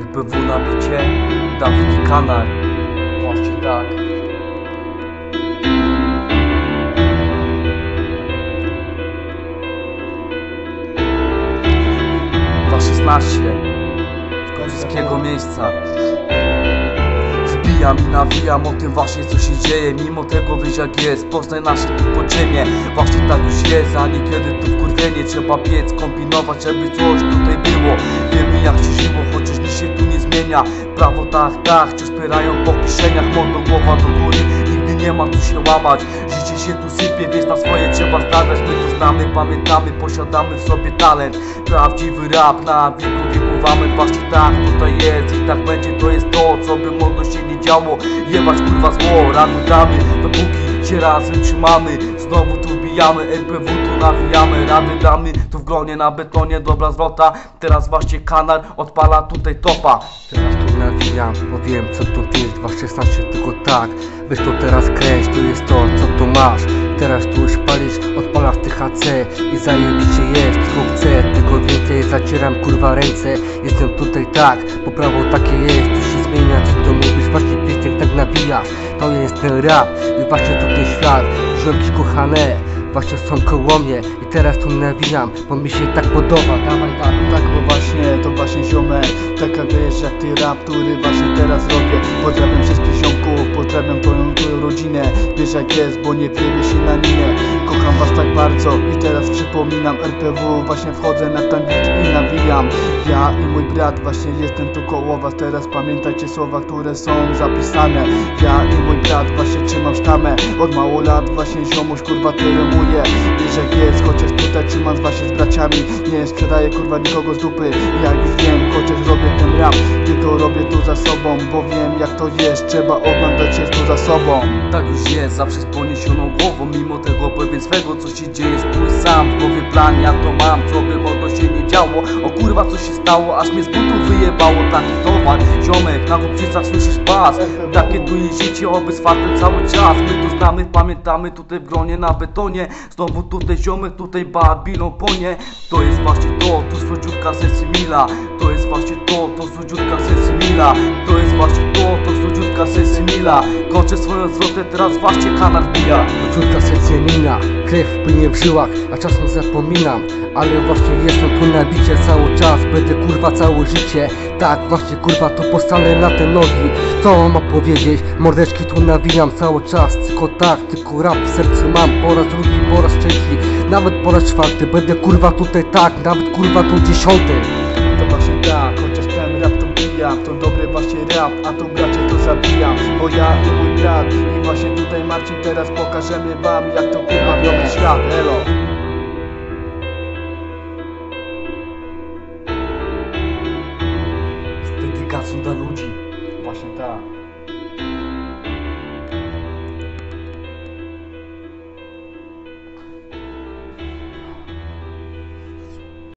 RPW na bicie, Dawid Kanar. Właśnie tak. 2.16 z polskiego miejsca? Wbijam i nawijam o tym właśnie co się dzieje. Mimo tego wiesz jak jest, poznaj nasze tu podziemie. Właśnie tak już jest, a niekiedy tu wkurwienie. Trzeba biec, kombinować, żeby coś tutaj było zmienia Prawo tak, tak, cię spierają po kieszeniach Mordo głowa do góry, nigdy nie ma tu się łamać. Życie się tu sypie, więc na swoje trzeba stawiać. My to znamy, pamiętamy, posiadamy w sobie talent. Prawdziwy rap na wieku wieku Właśnie tak tutaj jest i tak będzie. To jest to, co by mogło się nie działo. Jebać kurwa zło, rady damy. Dopóki się razem trzymamy Znowu tu wbijamy, RPW tu nawijamy Rady damy, tu w gronie na betonie Dobra zwrota, teraz właśnie kanal Odpala tutaj topa. Teraz tu nawijam, bo wiem co tu jest. 216 tylko tak Weź to teraz kręć, to jest to co tu masz. Teraz tu już palisz, odpalasz THC I zajebiście jest, tylko chcę tego więcej Zacieram kurwa ręce, jestem tutaj tak Po prawo takie jest, tu się zmienia Co to mówisz, właśnie pieśń tak nawijasz To jest ten rap i właśnie to ten świat. Ziomki kochane, właśnie są koło mnie I teraz tu nawijam, bo mi się tak podoba. Dawaj, dawaj Tak, bo właśnie, to właśnie ziomek. Taka wiesz jak ty rap, który właśnie teraz robię. Pozdrawiam wszystkich ziomków, pozdrawiam twoją, twoją rodzinę. Wiesz jak jest, bo nie wiebie się na linę Kocham was tak bardzo i teraz przypominam RPW, właśnie wchodzę na beat i nawijam. Ja i mój brat, właśnie jestem tu koło was Teraz pamiętajcie słowa, które są zapisane. Ja i mój brat, właśnie trzymam sztamę Od mało lat właśnie ziomuś kurwa ty Wiesz jak jest, chociaż tutaj trzymam właśnie z braciami Nie sprzedaję kurwa nikogo z dupy. Ja już wiem, chociaż robię ten rap Tylko robię tu za sobą, bo wiem jak to jest Trzeba oglądać się tu za sobą. Tak już jest, zawsze z poniesioną głową Mimo tego powiem swego, co się dzieje Spójrz sam, w głowie plan, ja to mam Co by mogło się nie działo. O kurwa, co się stało, aż mnie z butów wyjebało. Taki towar, ziomek, na chłopczycach słyszysz bas Takie tu jest życie, oby z faktem cały czas. My to znamy, pamiętamy, tutaj w gronie na betonie. Znowu tutaj ziomek, tutaj Babilon ponie. To jest właśnie to, tu słodziutka Sesimila To jest właśnie to, to słodziutka Sesimila To jest właśnie to, to słodziutka Sesimila Kończę swoją zwrotę, teraz właśnie kanał wbija. Uczuta secjenina, krew płynie w żyłach, a czasem zapominam. Ale właśnie jestem tu na bicie cały czas, będę kurwa całe życie. Tak właśnie kurwa to postanę na te nogi. Co mam powiedzieć, mordeczki tu nawijam cały czas. Tylko tak, tylko rap w sercu mam. Po raz drugi, po raz trzeci. Nawet po raz czwarty, będę kurwa tutaj tak, nawet kurwa tu dziesiąty. To właśnie tak, chociaż ten rap to bija To dobry właśnie rap, a to zabijam Bo ja i mój brat. I właśnie tutaj Marcin teraz pokażemy wam Jak to kurwa robić świat, elo. Z dedykacją dla ludzi. Właśnie tak.